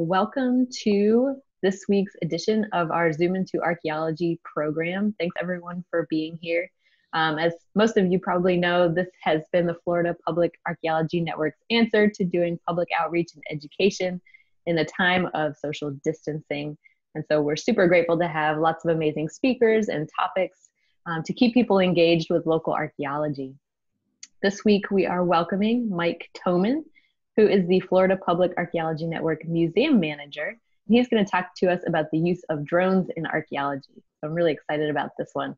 Welcome to this week's edition of our Zoom into Archaeology program. Thanks everyone for being here. Um, as most of you probably know, this has been the Florida Public Archaeology Network's answer to doing public outreach and education in the time of social distancing. And so we're super grateful to have lots of amazing speakers and topics um, to keep people engaged with local archaeology. This week we are welcoming Mike Thomin, who is the Florida Public Archaeology Network Museum Manager. And He's going to talk to us about the use of drones in archaeology. So I'm really excited about this one.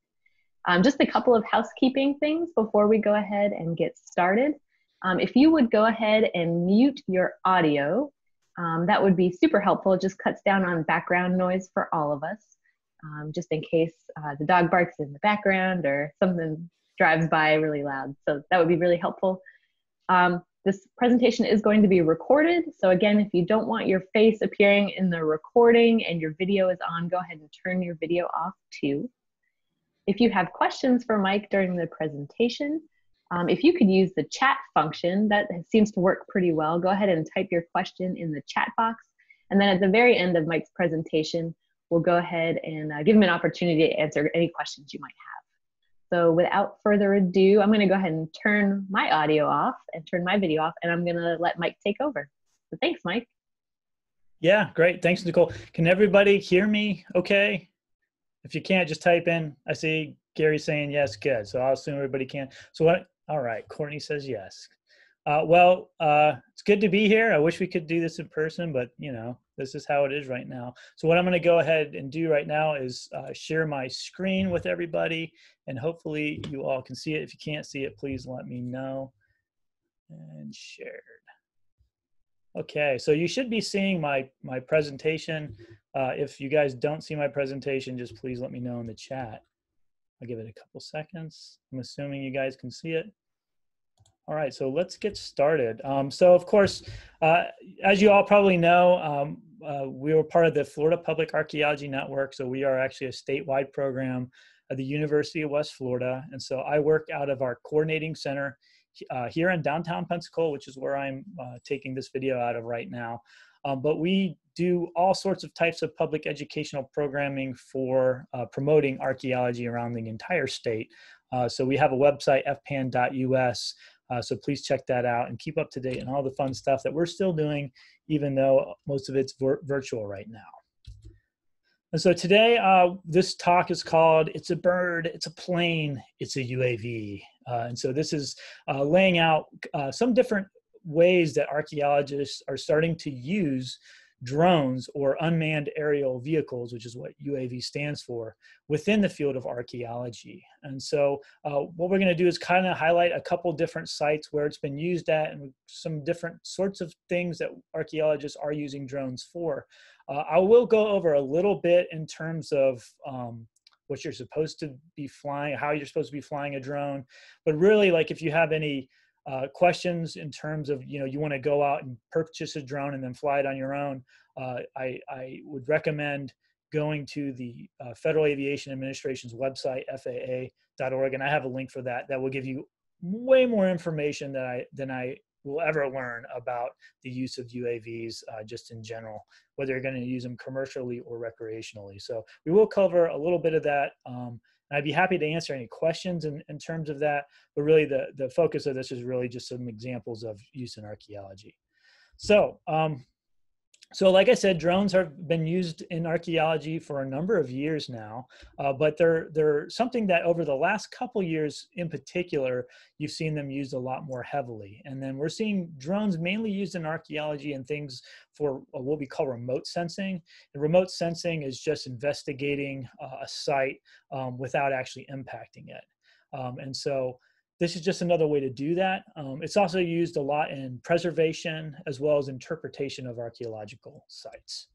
Um, just a couple of housekeeping things before we go ahead and get started. Um, if you would go ahead and mute your audio, um, that would be super helpful. It just cuts down on background noise for all of us, um, just in case uh, the dog barks in the background or something drives by really loud. So that would be really helpful. Um, this presentation is going to be recorded. So again, if you don't want your face appearing in the recording and your video is on, go ahead and turn your video off too. If you have questions for Mike during the presentation, um, if you could use the chat function, that seems to work pretty well. Go ahead and type your question in the chat box. And then at the very end of Mike's presentation, we'll go ahead and uh, give him an opportunity to answer any questions you might have. So without further ado, I'm going to go ahead and turn my audio off and turn my video off, and I'm going to let Mike take over. So thanks, Mike. Yeah, great. Thanks, Nicole. Can everybody hear me okay? If you can't, just type in. I see Gary saying yes, good. So I'll assume everybody can. So what? All right, Courtney says yes. Uh, well, uh, it's good to be here. I wish we could do this in person, but you know, this is how it is right now. So what I'm going to go ahead and do right now is uh, share my screen with everybody, and hopefully you all can see it. If you can't see it, please let me know. And shared. Okay, so you should be seeing my my presentation. Uh, if you guys don't see my presentation, just please let me know in the chat. I'll give it a couple seconds. I'm assuming you guys can see it. All right, so let's get started. Um, so, of course, uh, as you all probably know, um, uh, we were part of the Florida Public Archaeology Network. So, we are actually a statewide program at the University of West Florida. And so, I work out of our coordinating center uh, here in downtown Pensacola, which is where I'm uh, taking this video out of right now. Um, but we do all sorts of types of public educational programming for uh, promoting archaeology around the entire state. Uh, so we have a website, fpan.us, uh, so please check that out and keep up to date on all the fun stuff that we're still doing, even though most of it's vir virtual right now. And so today, uh, this talk is called It's a Bird, It's a Plane, It's a UAV. Uh, and so this is uh, laying out uh, some different ways that archaeologists are starting to use drones or unmanned aerial vehicles, which is what UAV stands for, within the field of archaeology. And so, uh, what we're going to do is kind of highlight a couple different sites where it's been used at and some different sorts of things that archaeologists are using drones for. Uh, I will go over a little bit in terms of um, what you're supposed to be flying, how you're supposed to be flying a drone, but really, like if you have any uh, questions in terms of you know you want to go out and purchase a drone and then fly it on your own, uh, I, I would recommend going to the uh, Federal Aviation Administration's website, FAA.org, and I have a link for that. That will give you way more information than I than I will ever learn about the use of UAVs uh, just in general, whether you're going to use them commercially or recreationally. So we will cover a little bit of that. Um, I'd be happy to answer any questions in, in terms of that, but really the, the focus of this is really just some examples of use in archaeology. So um, so, like I said, drones have been used in archaeology for a number of years now, uh, but they're they're something that over the last couple years, in particular, you've seen them used a lot more heavily. And then we're seeing drones mainly used in archaeology and things for uh, what we call remote sensing. And remote sensing is just investigating uh, a site um, without actually impacting it. Um, and so this is just another way to do that. Um, it's also used a lot in preservation as well as interpretation of archaeological sites.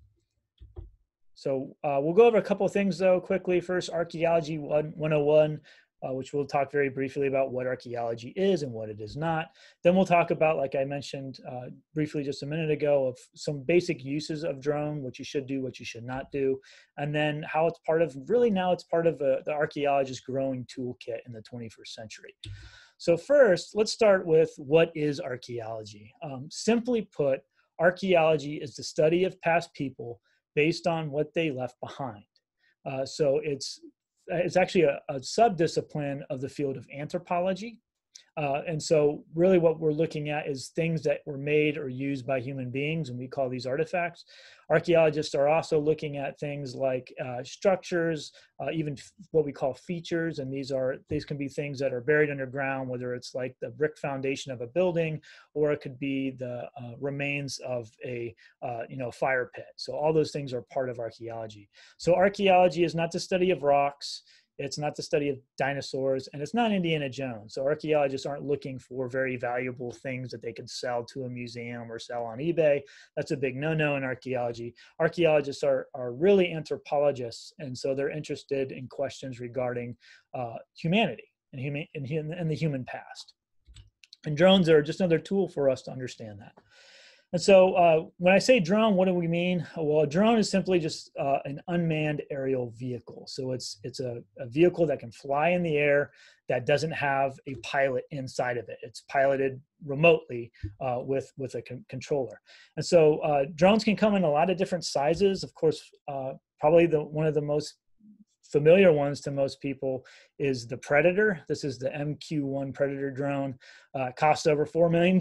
So uh, we'll go over a couple things though quickly. First, Archaeology 101, uh, which we'll talk very briefly about what archaeology is and what it is not. Then we'll talk about, like I mentioned uh, briefly just a minute ago, of some basic uses of drone, what you should do, what you should not do, and then how it's part of, really now it's part of a, the archaeologist growing toolkit in the 21st century. So first, let's start with what is archaeology? Um, simply put, archaeology is the study of past people based on what they left behind. Uh, so it's Uh, it's actually a, a subdiscipline of the field of anthropology. Uh, and so, really, what we're looking at is things that were made or used by human beings, and we call these artifacts. Archaeologists are also looking at things like uh, structures, uh, even what we call features, and these are these can be things that are buried underground, whether it's like the brick foundation of a building, or it could be the uh, remains of a uh, you know fire pit. So all those things are part of archaeology. So archaeology is not the study of rocks it's not the study of dinosaurs, and it's not Indiana Jones. So archaeologists aren't looking for very valuable things that they can sell to a museum or sell on eBay. That's a big no-no in archaeology. Archaeologists are, are really anthropologists, and so they're interested in questions regarding uh, humanity and, human, and, and the human past. And drones are just another tool for us to understand that. And so uh, when I say drone, what do we mean? Well, a drone is simply just uh, an unmanned aerial vehicle. So it's it's a, a, vehicle that can fly in the air that doesn't have a pilot inside of it. It's piloted remotely uh, with with a con- controller. And so uh, drones can come in a lot of different sizes. Of course, uh, probably the one of the most familiar ones to most people is the Predator. This is the MQ-1 Predator drone. Uh, costs over $4 million.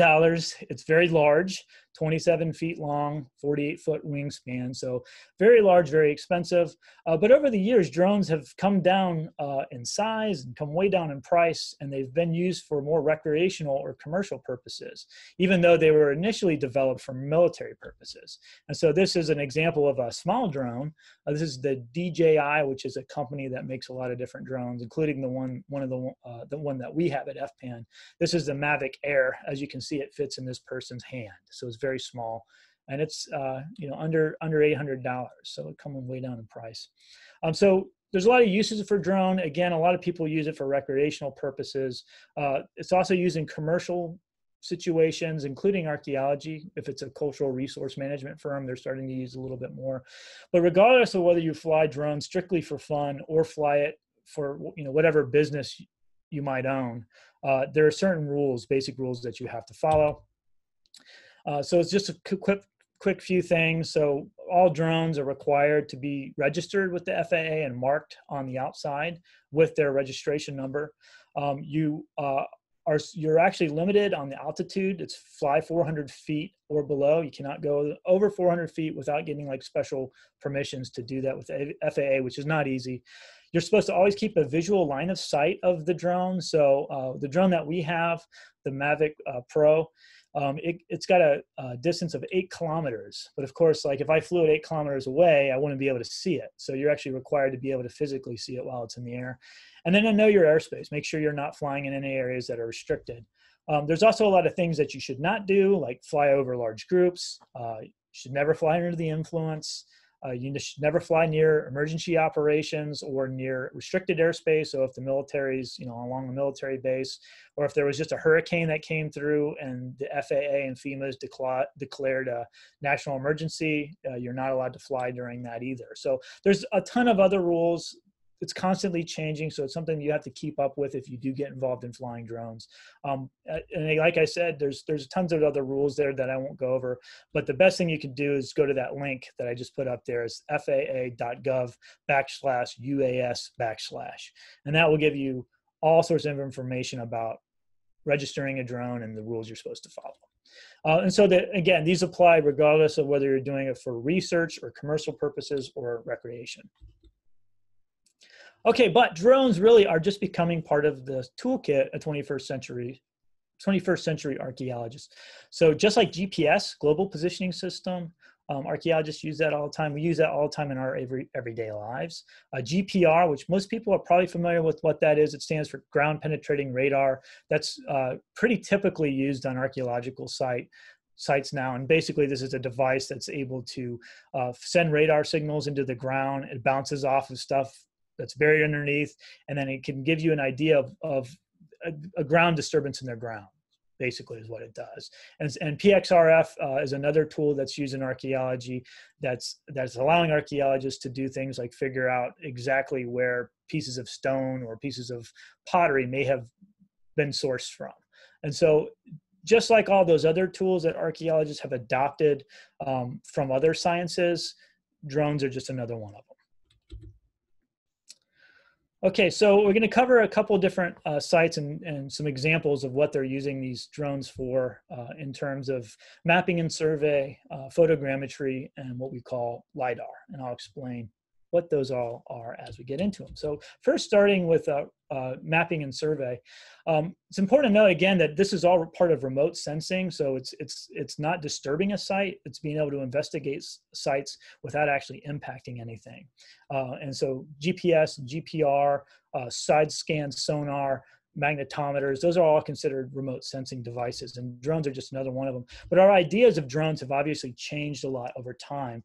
It's very large, 27 feet long, 48 foot wingspan. So very large, very expensive. Uh, but over the years, drones have come down uh, in size and come way down in price, and they've been used for more recreational or commercial purposes, even though they were initially developed for military purposes. And so this is an example of a small drone. Uh, this is the DJI, which is a company that makes a lot of different drones, including the one, one of the, uh, the one that we have at FPAN. This is the Mavic Air. As you can see, it fits in this person's hand. So it's very small and it's uh, you know under under $800 so it coming way down in price. Um, so there's a lot of uses for drone. Again a lot of people use it for recreational purposes. Uh, it's also used in commercial situations including archaeology. If it's a cultural resource management firm they're starting to use a little bit more. But regardless of whether you fly drones strictly for fun or fly it for you know whatever business you might own uh, there are certain rules, basic rules that you have to follow. Uh, so it's just a quick, quick few things. So all drones are required to be registered with the FAA and marked on the outside with their registration number. Um, you uh, are you're actually limited on the altitude. It's fly 400 feet or below. You cannot go over 400 feet without getting like special permissions to do that with FAA, which is not easy you're supposed to always keep a visual line of sight of the drone. So uh, the drone that we have, the Mavic uh, Pro, um, it, has got a, a, distance of eight kilometers. But of course, like if I flew it eight kilometers away, I wouldn't be able to see it. So you're actually required to be able to physically see it while it's in the air. And then to know your airspace, make sure you're not flying in any areas that are restricted. Um, there's also a lot of things that you should not do, like fly over large groups. Uh, you should never fly under the influence. Uh, you should never fly near emergency operations or near restricted airspace. So if the military's, you know, along the military base, or if there was just a hurricane that came through and the FAA and FEMA's decla- declared a national emergency, uh, you're not allowed to fly during that either. So there's a ton of other rules it's constantly changing so it's something you have to keep up with if you do get involved in flying drones. Um, and like i said there's there's tons of other rules there that i won't go over but the best thing you can do is go to that link that i just put up there is faa.gov backslash uas backslash and that will give you all sorts of information about registering a drone and the rules you're supposed to follow. Uh, and so that again these apply regardless of whether you're doing it for research or commercial purposes or recreation Okay, but drones really are just becoming part of the toolkit of 21st century 21st century archaeologists. So just like GPS, global positioning system, um, archaeologists use that all the time. We use that all the time in our every, everyday lives. Uh, GPR, which most people are probably familiar with what that is, it stands for ground penetrating radar. That's uh, pretty typically used on archaeological site sites now. And basically, this is a device that's able to uh, send radar signals into the ground. It bounces off of stuff that's buried underneath, and then it can give you an idea of, of a, a ground disturbance in their ground basically is what it does and, and pxrf uh, is another tool that's used in archaeology that's that's allowing archaeologists to do things like figure out exactly where pieces of stone or pieces of pottery may have been sourced from and so just like all those other tools that archaeologists have adopted um, from other sciences, drones are just another one of them. Okay, so we're going to cover a couple different uh, sites and, and some examples of what they're using these drones for uh, in terms of mapping and survey, uh, photogrammetry, and what we call LIDAR. And I'll explain what those all are as we get into them. So first starting with uh, uh, mapping and survey, um, it's important to note again that this is all part of remote sensing. So it's, it's, it's not disturbing a site, it's being able to investigate sites without actually impacting anything. Uh, and so GPS, GPR, uh, side scan sonar, magnetometers, those are all considered remote sensing devices, and drones are just another one of them. But our ideas of drones have obviously changed a lot over time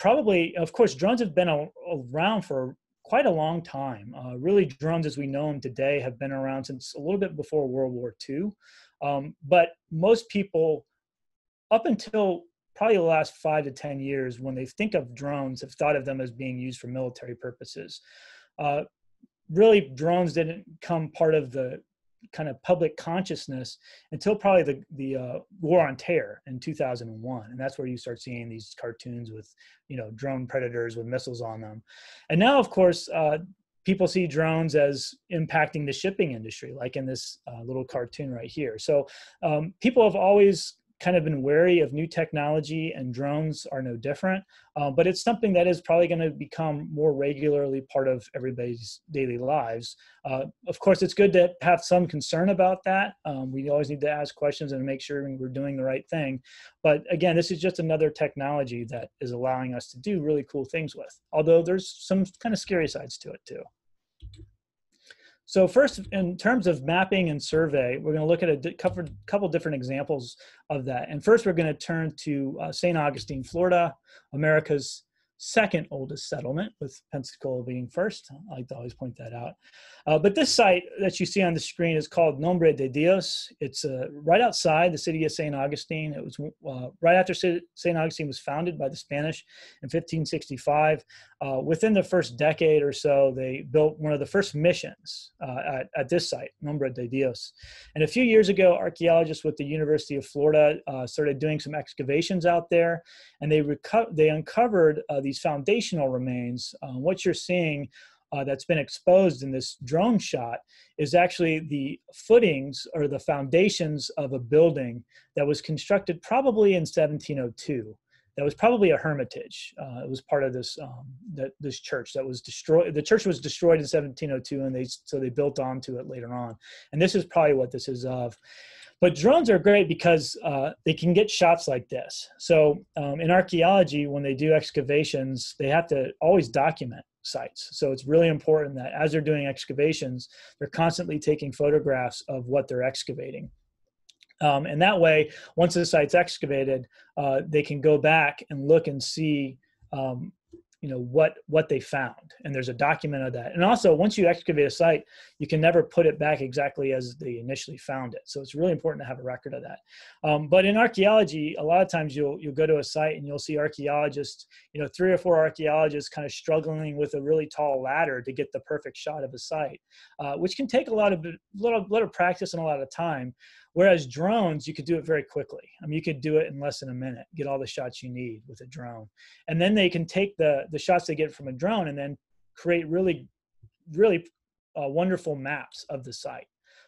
probably, of course, drones have been a, around for quite a long time. Uh, really, drones as we know them today have been around since a little bit before World War II. Um, but most people, up until probably the last five to 10 years, when they think of drones, have thought of them as being used for military purposes. Uh, really, drones didn't come part of the kind of public consciousness until probably the the uh, War on Terror in 2001, and that's where you start seeing these cartoons with you know drone predators with missiles on them, and now of course. Uh, people see drones as impacting the shipping industry, like in this uh, little cartoon right here. So um, people have always kind of been wary of new technology and drones are no different uh, but it's something that is probably going to become more regularly part of everybody's daily lives. Uh, of course it's good to have some concern about that. Um, we always need to ask questions and make sure we're doing the right thing. But again this is just another technology that is allowing us to do really cool things with although there's some kind of scary sides to it too so first, in terms of mapping and survey, we're going to look at a couple, couple different examples of that. And first, we're going to turn to uh, St. Augustine, Florida, America's second oldest settlement, with Pensacola being first. I like to always point that out. Uh, but this site that you see on the screen is called Nombre de Dios. It's uh, right outside the city of St. Augustine. It was uh, right after St. Augustine was founded by the Spanish in 1565. Uh, within the first decade or so, they built one of the first missions uh, at, at this site, Nombre de Dios. And a few years ago, archaeologists with the University of Florida uh, started doing some excavations out there, and they, reco- they uncovered these foundational remains. what you're seeing uh, that's been exposed in this drone shot is actually the footings or the foundations of a building that was constructed probably in 1702 that was probably a hermitage. Uh, it was part of this um, that this church that was destroyed. The church was destroyed in 1702, and they so they built onto it later on. And this is probably what this is of. But drones are great because uh, they can get shots like this. So um, in archaeology, when they do excavations, they have to always document sites. So it's really important that as they're doing excavations, they're constantly taking photographs of what they're excavating. Um, and that way, once the site's excavated, uh, they can go back and look and see um, you know what what they found. And there's a document of that. And also once you excavate a site you can never put it back exactly as they initially found it. So it's really important to have a record of that. Um, but in archaeology a lot of times you'll you'll go to a site and you'll see archaeologists you know three or four archaeologists kind of struggling with a really tall ladder to get the perfect shot of a site uh, which can take a lot of little little practice and a lot of time Whereas drones, you could do it very quickly. I mean, you could do it in less than a minute, get all the shots you need with a drone. And then they can take the, the shots they get from a drone and then create really, really uh, wonderful maps of the site.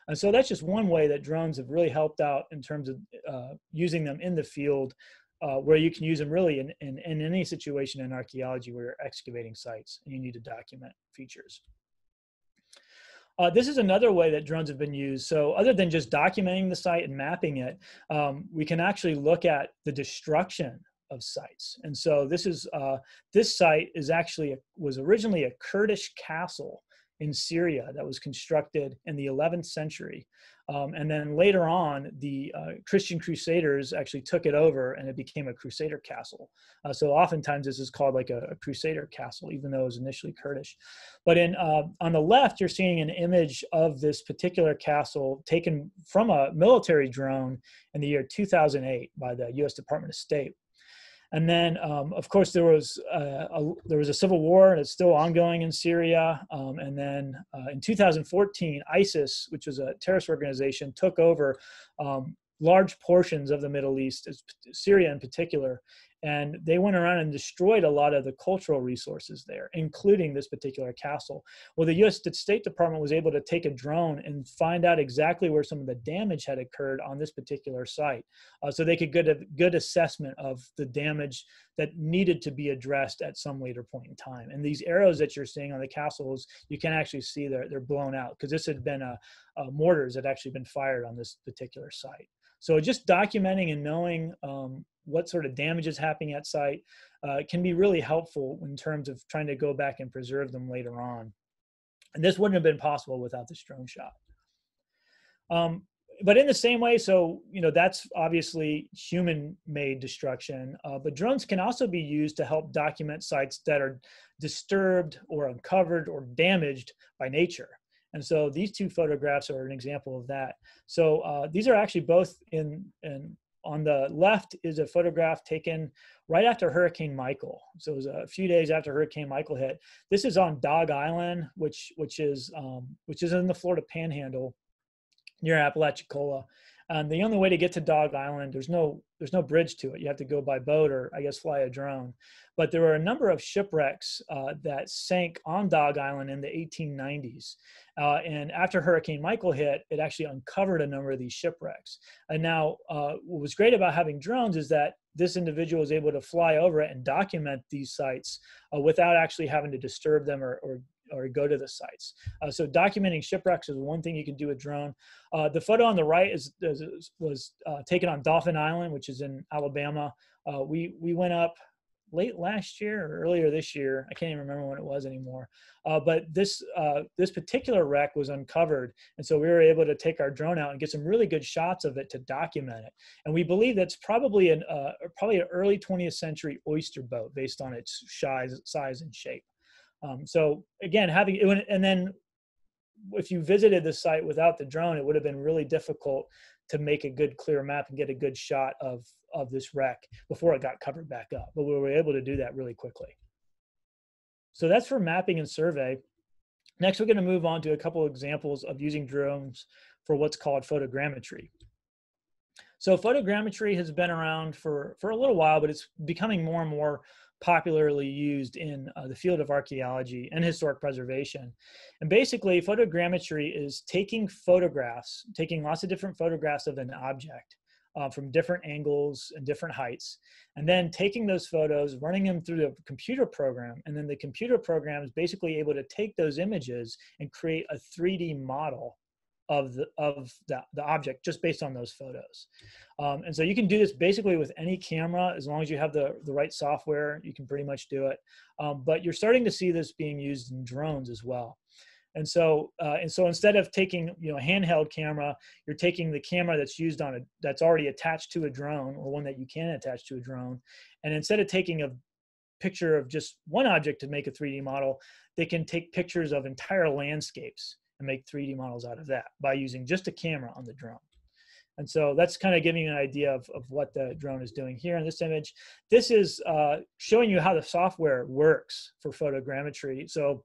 And so that's just one way that drones have really helped out in terms of uh, using them in the field uh, where you can use them really in, in, in any situation in archaeology where you're excavating sites and you need to document features. Uh, this is another way that drones have been used. So other than just documenting the site and mapping it, um, we can actually look at the destruction of sites. And so this is uh, this site is actually a, was originally a Kurdish castle in Syria that was constructed in the 11th century. Um, and then later on, the uh, Christian Crusaders actually took it over and it became a Crusader castle. Uh, so oftentimes this is called like a, a, Crusader castle, even though it was initially Kurdish. But in uh, on the left, you're seeing an image of this particular castle taken from a military drone in the year 2008 by the U.S. Department of State. And then, um, of course, there was uh, a, there was a civil war, and it's still ongoing in Syria. Um, and then uh, in 2014, ISIS, which was a terrorist organization, took over um, large portions of the Middle East, Syria in particular, and they went around and destroyed a lot of the cultural resources there including this particular castle. Well the us state department was able to take a drone and find out exactly where some of the damage had occurred on this particular site uh, so they could get a good assessment of the damage that needed to be addressed at some later point in time. And these arrows that you're seeing on the castles you can actually see they're, they're blown out because this had been a, a mortars had actually been fired on this particular site. So just documenting and knowing um, what sort of damage is happening at site uh, can be really helpful in terms of trying to go back and preserve them later on. And this wouldn't have been possible without this drone shot. Um, but in the same way, so you know that's obviously human-made destruction. Uh, but drones can also be used to help document sites that are disturbed or uncovered or damaged by nature. And so these two photographs are an example of that. So uh, these are actually both in, in on the left is a photograph taken right after Hurricane Michael. So it was a few days after Hurricane Michael hit. This is on Dog Island, which which is um, which is in the Florida Panhandle near Apalachicola. The only way to get to Dog Island, there's no there's no bridge to it. You have to go by boat or I guess fly a drone. But there were a number of shipwrecks uh, that sank on Dog Island in the 1890s. Uh, and after Hurricane Michael hit, it actually uncovered a number of these shipwrecks. And now, uh, what was great about having drones is that this individual was able to fly over it and document these sites uh, without actually having to disturb them or, or or go to the sites. Uh, so documenting shipwrecks is one thing you can do with drone. Uh, the photo on the right is, is was uh, taken on Dauphin Island, which is in Alabama. Uh, we we went up late last year or earlier this year. I can't even remember when it was anymore. Uh, but this uh, this particular wreck was uncovered, and so we were able to take our drone out and get some really good shots of it to document it. And we believe that's probably an uh, probably an early 20th century oyster boat based on its size size and shape. Um, so again, having and then if you visited the site without the drone, it would have been really difficult to make a good clear map and get a good shot of of this wreck before it got covered back up. But we were able to do that really quickly. So that's for mapping and survey. Next, we're going to move on to a couple examples of using drones for what's called photogrammetry. So photogrammetry has been around for, for a little while, but it's becoming more and more popularly used in uh, the field of archaeology and historic preservation. And basically, photogrammetry is taking photographs, taking lots of different photographs of an object uh, from different angles and different heights, and then taking those photos, running them through the computer program, and then the computer program is basically able to take those images and create a 3D model of the of the, the object just based on those photos. Um, and so you can do this basically with any camera as long as you have the the right software you can pretty much do it. Um, but you're starting to see this being used in drones as well. And so uh, and so instead of taking you know a handheld camera you're taking the camera that's used on a that's already attached to a drone or one that you can attach to a drone. And instead of taking a picture of just one object to make a 3d model they can take pictures of entire landscapes and make 3D models out of that by using just a camera on the drone. And so that's kind of giving you an idea of, of what the drone is doing here in this image. This is uh, showing you how the software works for photogrammetry. So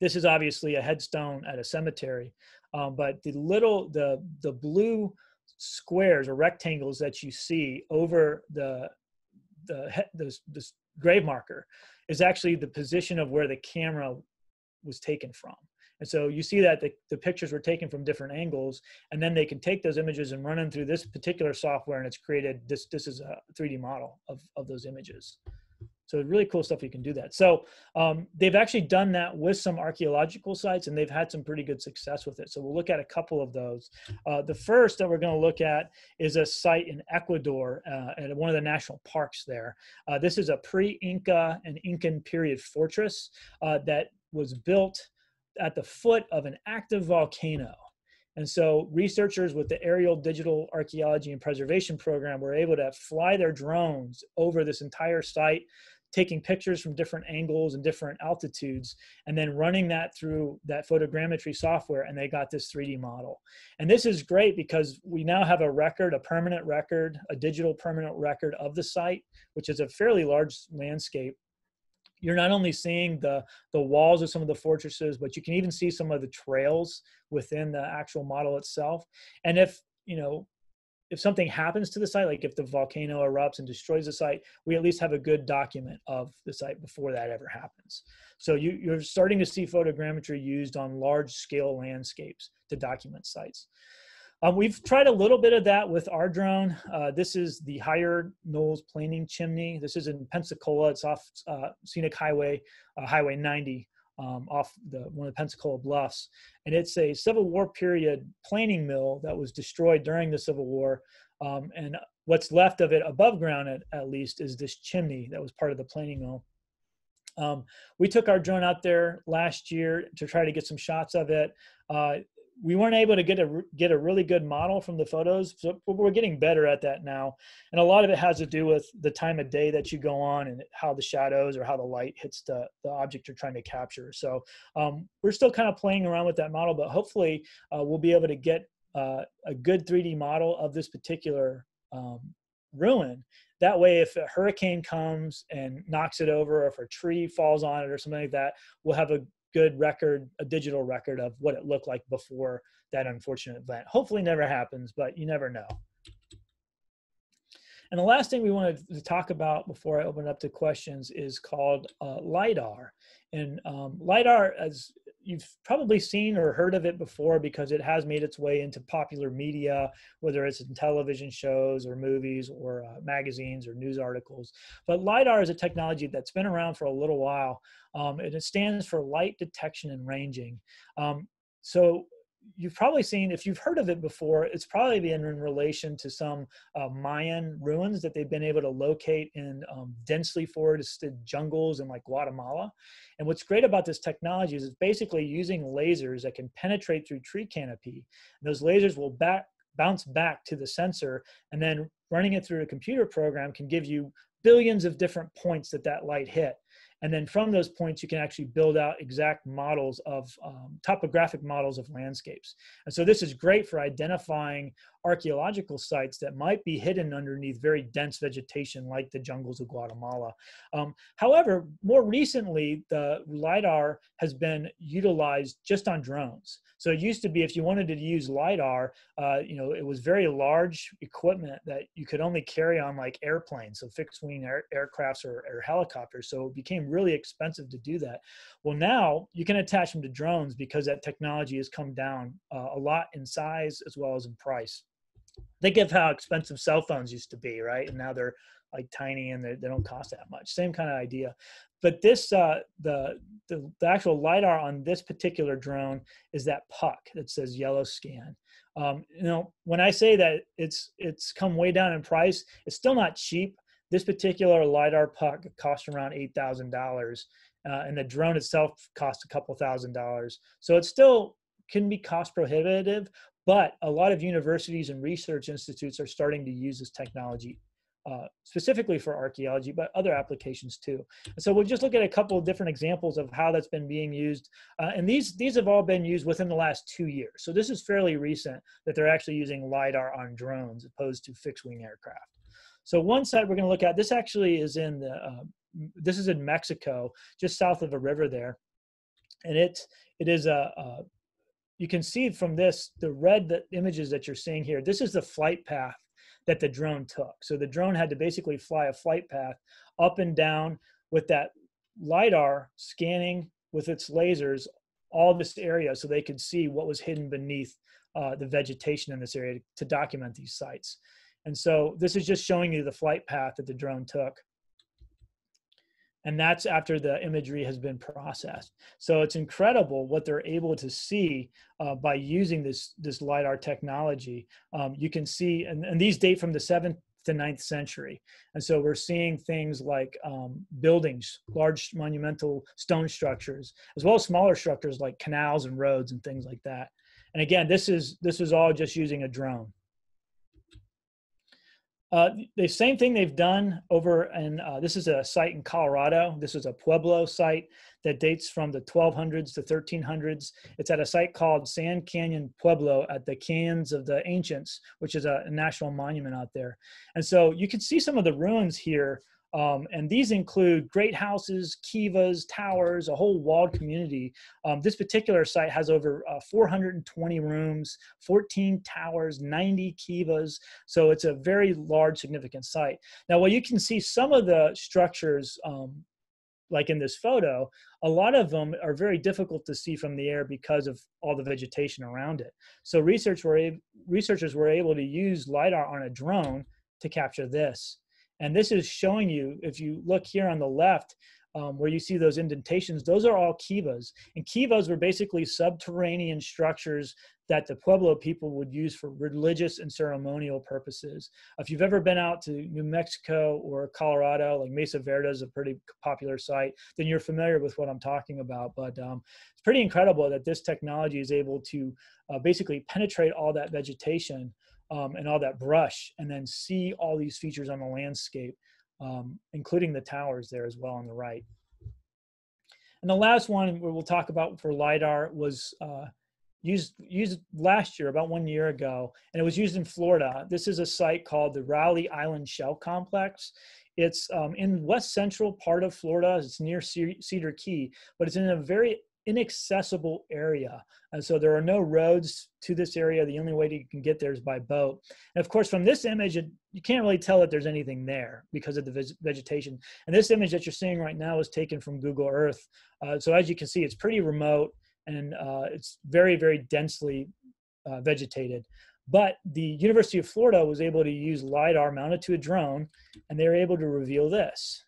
this is obviously a headstone at a cemetery, um, but the little, the, the blue squares or rectangles that you see over the, the, the, this grave marker is actually the position of where the camera was taken from. And so you see that the, the pictures were taken from different angles, and then they can take those images and run them through this particular software, and it's created this. This is a 3D model of of those images. So really cool stuff you can do that. So um, they've actually done that with some archaeological sites, and they've had some pretty good success with it. So we'll look at a couple of those. Uh, the first that we're going to look at is a site in Ecuador uh, at one of the national parks there. Uh, this is a pre-Inca and Incan period fortress uh, that was built at the foot of an active volcano. And so researchers with the Aerial Digital Archaeology and Preservation Program were able to fly their drones over this entire site, taking pictures from different angles and different altitudes, and then running that through that photogrammetry software, and they got this 3D model. And this is great because we now have a record, a permanent record, a digital permanent record of the site, which is a fairly large landscape you're not only seeing the the walls of some of the fortresses but you can even see some of the trails within the actual model itself and if you know if something happens to the site, like if the volcano erupts and destroys the site, we at least have a good document of the site before that ever happens. So you, you're starting to see photogrammetry used on large scale landscapes to document sites. Um, we've tried a little bit of that with our drone. Uh, this is the Higher Knowles Planing Chimney. This is in Pensacola. It's off uh, Scenic Highway, uh, Highway 90, um, off the one of the Pensacola Bluffs, and it's a Civil War period planing mill that was destroyed during the Civil War. Um, and what's left of it above ground, at, at, least, is this chimney that was part of the planing mill. Um, we took our drone out there last year to try to get some shots of it. Uh, we weren't able to get a get a really good model from the photos so we're getting better at that now. And a lot of it has to do with the time of day that you go on and how the shadows or how the light hits the, the object you're trying to capture. So um, we're still kind of playing around with that model but hopefully uh, we'll be able to get uh, a good 3d model of this particular um, ruin. That way if a hurricane comes and knocks it over or if a tree falls on it or something like that we'll have a good record, a digital record of what it looked like before that unfortunate event. Hopefully never happens, but you never know. And the last thing we wanted to talk about before I open up to questions is called uh, LIDAR. And um, LIDAR, as you've probably seen or heard of it before because it has made its way into popular media, whether it's in television shows or movies or uh, magazines or news articles. But LIDAR is a technology that's been around for a little while, um, and it stands for light detection and ranging. Um, so you've probably seen, if you've heard of it before, it's probably been in relation to some uh, Mayan ruins that they've been able to locate in um, densely forested jungles in like Guatemala. And what's great about this technology is it's basically using lasers that can penetrate through tree canopy. And those lasers will back, bounce back to the sensor and then running it through a computer program can give you billions of different points that that light hit. And then from those points, you can actually build out exact models of um, topographic models of landscapes. And so this is great for identifying archaeological sites that might be hidden underneath very dense vegetation like the jungles of Guatemala. Um, however, more recently, the LiDAR has been utilized just on drones. So it used to be if you wanted to use LiDAR, uh, you know, it was very large equipment that you could only carry on like airplanes, so fixed wing air, aircrafts or, or helicopters. So it became really expensive to do that. Well, now you can attach them to drones because that technology has come down uh, a lot in size as well as in price think of how expensive cell phones used to be, right? And now they're like tiny and they, don't cost that much. Same kind of idea. But this, uh, the, the, the actual LiDAR on this particular drone is that puck that says YellowScan. Um, you know, when I say that it's, it's come way down in price, it's still not cheap. This particular LiDAR puck cost around $8,000. Uh, and the drone itself costs a couple thousand dollars. So it still can be cost prohibitive, but a lot of universities and research institutes are starting to use this technology uh, specifically for archaeology, but other applications too. So we'll just look at a couple of different examples of how that's been being used. Uh, and these, these have all been used within the last two years. So this is fairly recent that they're actually using LiDAR on drones opposed to fixed wing aircraft. So one site we're gonna look at, this actually is in the, uh, this is in Mexico, just south of a river there. And it, it is a, a you can see from this, the red the images that you're seeing here, this is the flight path that the drone took. So the drone had to basically fly a flight path up and down with that LiDAR scanning with its lasers all this area so they could see what was hidden beneath uh, the vegetation in this area to document these sites. And so this is just showing you the flight path that the drone took and that's after the imagery has been processed. So it's incredible what they're able to see uh, by using this this lidar technology. Um, you can see, and, and these date from the seventh to ninth century, and so we're seeing things like um, buildings, large monumental stone structures, as well as smaller structures like canals and roads and things like that. And again, this is this is all just using a drone. Uh, the same thing they've done over, and uh, this is a site in Colorado. This is a Pueblo site that dates from the 1200s to 1300s. It's at a site called Sand Canyon Pueblo at the Canyons of the Ancients, which is a, a national monument out there. And so you can see some of the ruins here Um, and these include great houses, kivas, towers, a whole walled community. Um, this particular site has over uh, 420 rooms, 14 towers, 90 kivas. So it's a very large, significant site. Now, while you can see some of the structures um, like in this photo, a lot of them are very difficult to see from the air because of all the vegetation around it. So research were researchers were able to use LiDAR on a drone to capture this. And this is showing you, if you look here on the left, um, where you see those indentations, those are all kivas. And kivas were basically subterranean structures that the Pueblo people would use for religious and ceremonial purposes. If you've ever been out to New Mexico or Colorado, like Mesa Verde is a pretty popular site, then you're familiar with what I'm talking about. But um, it's pretty incredible that this technology is able to uh, basically penetrate all that vegetation um, and all that brush and then see all these features on the landscape, um, including the towers there as well on the right. And the last one we'll talk about for LiDAR was uh, used, used last year, about one year ago, and it was used in Florida. This is a site called the Raleigh Island Shell Complex. It's um, in west central part of Florida. It's near Cedar Key, but it's in a very inaccessible area. And so there are no roads to this area. The only way you can get there is by boat. And of course, from this image, it, you can't really tell that there's anything there because of the vegetation. And this image that you're seeing right now is taken from Google Earth. Uh, so as you can see, it's pretty remote and uh, it's very, very densely uh, vegetated. But the University of Florida was able to use LiDAR mounted to a drone, and they were able to reveal this.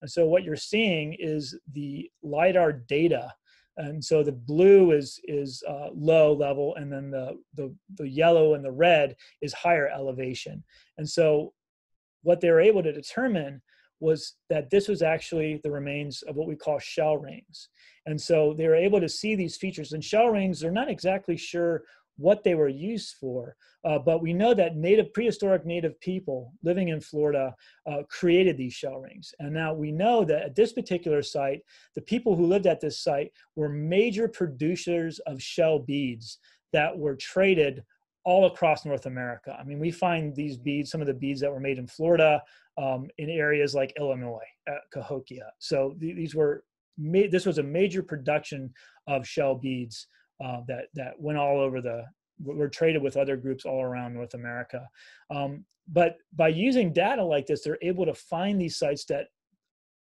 And so what you're seeing is the LiDAR data and so the blue is is uh, low level and then the, the the yellow and the red is higher elevation. And so what they were able to determine was that this was actually the remains of what we call shell rings. And so they were able to see these features. And shell rings they're not exactly sure what they were used for. Uh, but we know that native, prehistoric native people living in Florida uh, created these shell rings. And now we know that at this particular site, the people who lived at this site were major producers of shell beads that were traded all across North America. I mean, we find these beads, some of the beads that were made in Florida, um, in areas like Illinois, Cahokia. So th- these were, this was a major production of shell beads uh, that that went all over the were traded with other groups all around North America. Um, but by using data like this, they're able to find these sites that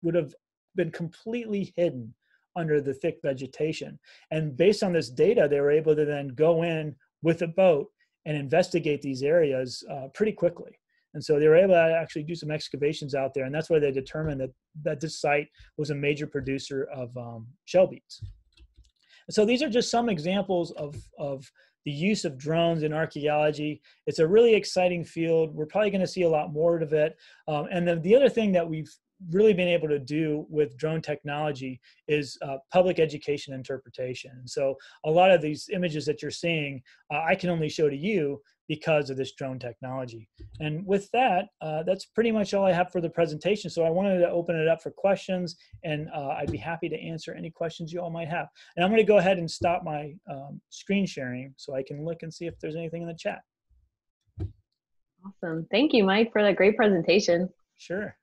would have been completely hidden under the thick vegetation. And based on this data, they were able to then go in with a boat and investigate these areas uh, pretty quickly. And so they were able to actually do some excavations out there, and that's why they determined that that this site was a major producer of um, shell beads so these are just some examples of, of the use of drones in archaeology. It's a really exciting field. We're probably going to see a lot more of it. Um, and then the other thing that we've really been able to do with drone technology is uh, public education interpretation. So a lot of these images that you're seeing, uh, I can only show to you because of this drone technology. And with that, uh, that's pretty much all I have for the presentation. So I wanted to open it up for questions and uh, I'd be happy to answer any questions you all might have. And I'm gonna go ahead and stop my um, screen sharing so I can look and see if there's anything in the chat. Awesome. Thank you, Mike, for that great presentation. Sure.